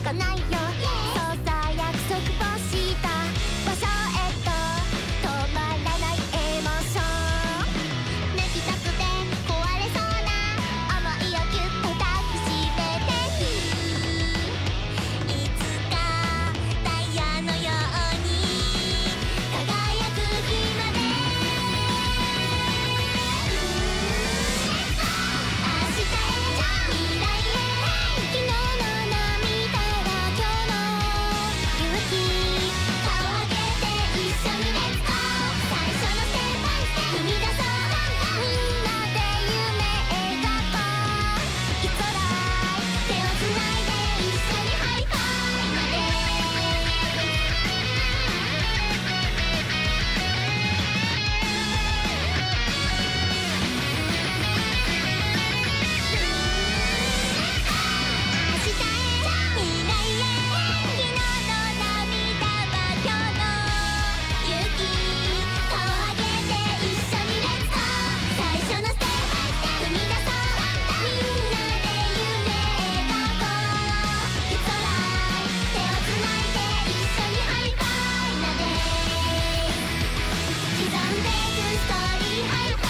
かないよ。刻んでいくストーリー。はい